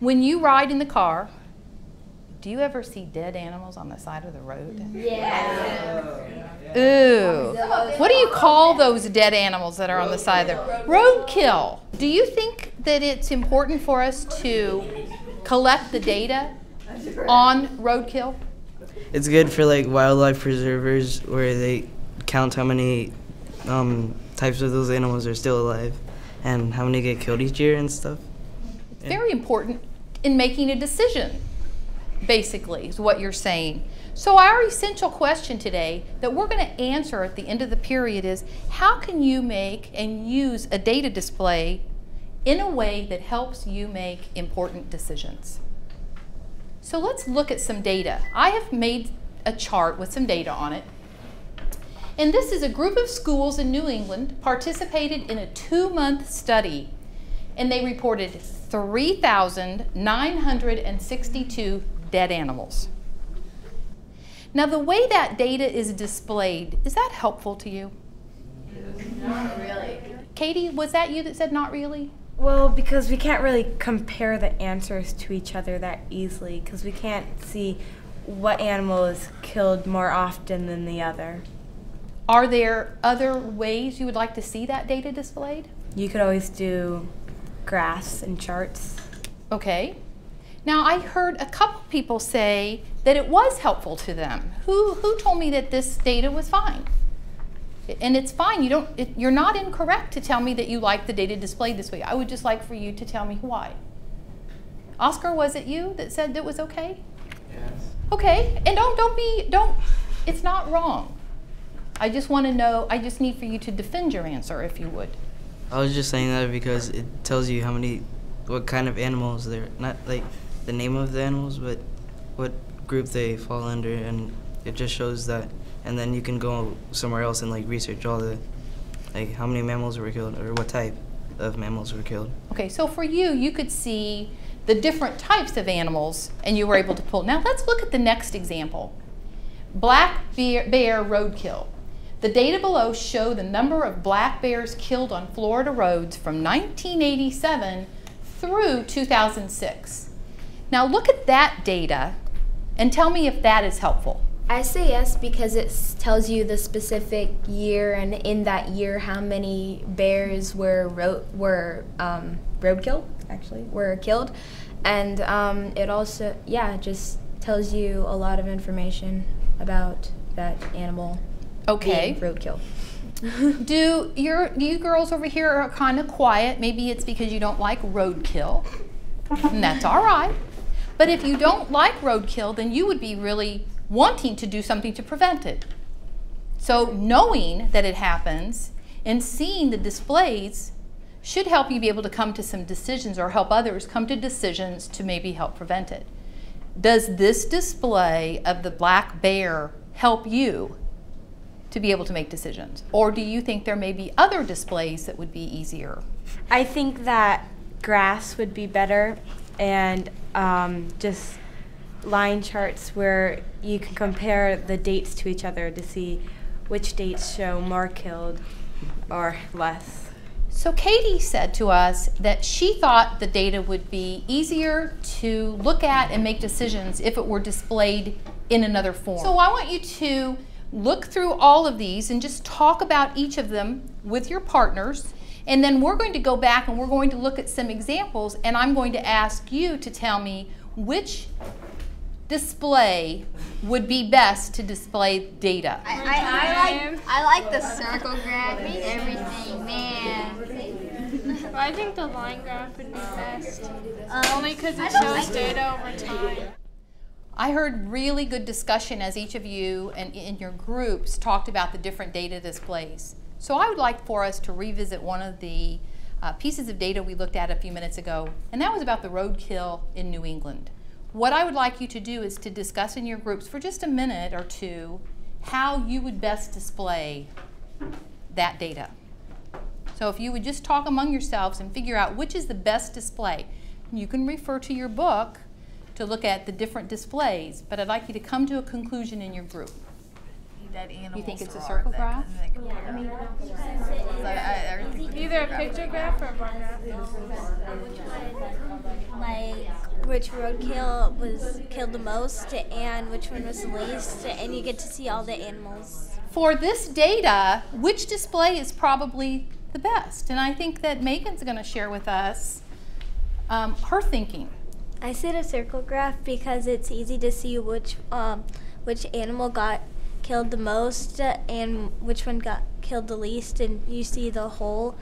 When you ride in the car, do you ever see dead animals on the side of the road? Yeah. Ooh. What do you call those dead animals that are on the side of the road? roadkill? Do you think that it's important for us to collect the data on roadkill? It's good for like wildlife preservers where they count how many um, types of those animals are still alive and how many get killed each year and stuff. It's very important in making a decision, basically, is what you're saying. So, our essential question today that we're going to answer at the end of the period is how can you make and use a data display in a way that helps you make important decisions? So, let's look at some data. I have made a chart with some data on it. And this is a group of schools in New England participated in a two month study, and they reported 3,962 dead animals. Now, the way that data is displayed, is that helpful to you? Not really. Katie, was that you that said not really? Well, because we can't really compare the answers to each other that easily, because we can't see what animal is killed more often than the other. Are there other ways you would like to see that data displayed? You could always do graphs and charts. Okay. Now, I heard a couple people say that it was helpful to them. Who, who told me that this data was fine? And it's fine. You don't, it, you're not incorrect to tell me that you like the data displayed this way. I would just like for you to tell me why. Oscar, was it you that said it was okay? Yes. Okay. And don't, don't be, don't, it's not wrong. I just want to know, I just need for you to defend your answer if you would. I was just saying that because it tells you how many, what kind of animals they're, not like the name of the animals, but what group they fall under, and it just shows that. And then you can go somewhere else and like research all the, like how many mammals were killed or what type of mammals were killed. Okay, so for you, you could see the different types of animals and you were able to pull. Now let's look at the next example. Black bear, bear roadkill. The data below show the number of black bears killed on Florida roads from 1987 through 2006. Now look at that data and tell me if that is helpful. I say yes because it tells you the specific year and in that year how many bears were ro- were um, roadkill actually were killed, and um, it also yeah just tells you a lot of information about that animal. Okay. roadkill. Do your you girls over here are kind of quiet? Maybe it's because you don't like roadkill, and that's all right. But if you don't like roadkill, then you would be really wanting to do something to prevent it. So knowing that it happens and seeing the displays should help you be able to come to some decisions or help others come to decisions to maybe help prevent it. Does this display of the black bear help you to be able to make decisions? Or do you think there may be other displays that would be easier? I think that graphs would be better and um, just line charts where you can compare the dates to each other to see which dates show more killed or less. So Katie said to us that she thought the data would be easier to look at and make decisions if it were displayed in another form. So I want you to look through all of these and just talk about each of them with your partners. And then we're going to go back and we're going to look at some examples and I'm going to ask you to tell me which display would be best to display data. I, I, I like I like the circle graph and everything, man. I think the line graph would be best. Um, Only because it shows like data over time. I heard really good discussion as each of you and in your groups talked about the different data displays. So I would like for us to revisit one of the uh, pieces of data we looked at a few minutes ago, and that was about the roadkill in New England. What I would like you to do is to discuss in your groups for just a minute or two how you would best display that data. So if you would just talk among yourselves and figure out which is the best display. You can refer to your book to look at the different displays, but I'd like you to come to a conclusion in your group. Dead You think it's a or circle that graph? kind of thing. Either a picture graph or a bar graph. like which roadkill was killed the most and which one was the least, and you get to see all the animals. For this data, which display is probably the best? And I think that Megan's going to share with us um, her thinking. I said a circle graph because it's easy to see which um, which animal got killed the most and which one got killed the least, and you see the whole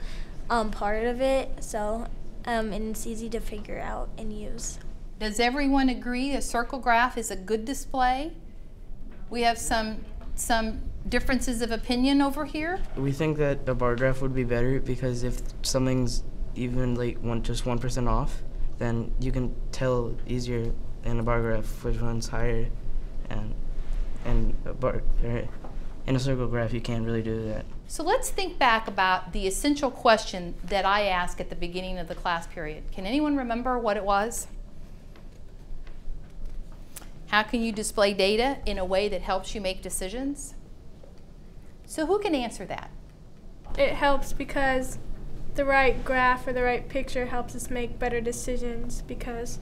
um, part of it. So, um, and it's easy to figure out and use. Does everyone agree a circle graph is a good display? We have some some differences of opinion over here. We think that a bar graph would be better because if something's even like one just one percent off, then you can tell easier in a bar graph which one's higher, and and a bar in a circle graph you can't really do that. So let's think back about the essential question that I asked at the beginning of the class period. Can anyone remember what it was? How can you display data in a way that helps you make decisions? So who can answer that? It helps because the right graph or the right picture helps us make better decisions because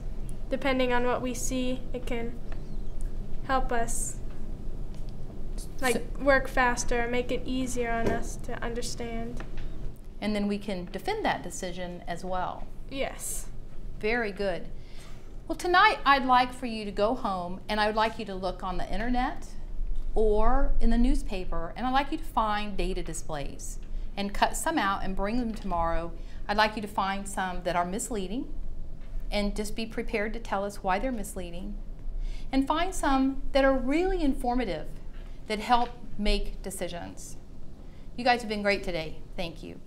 depending on what we see, it can help us like So- work faster, make it easier on us to understand. And then we can defend that decision as well. Yes. Very good. Well, tonight I'd like for you to go home and I would like you to look on the internet or in the newspaper and I'd like you to find data displays and cut some out and bring them tomorrow. I'd like you to find some that are misleading and just be prepared to tell us why they're misleading. And find some that are really informative that help make decisions. You guys have been great today. Thank you.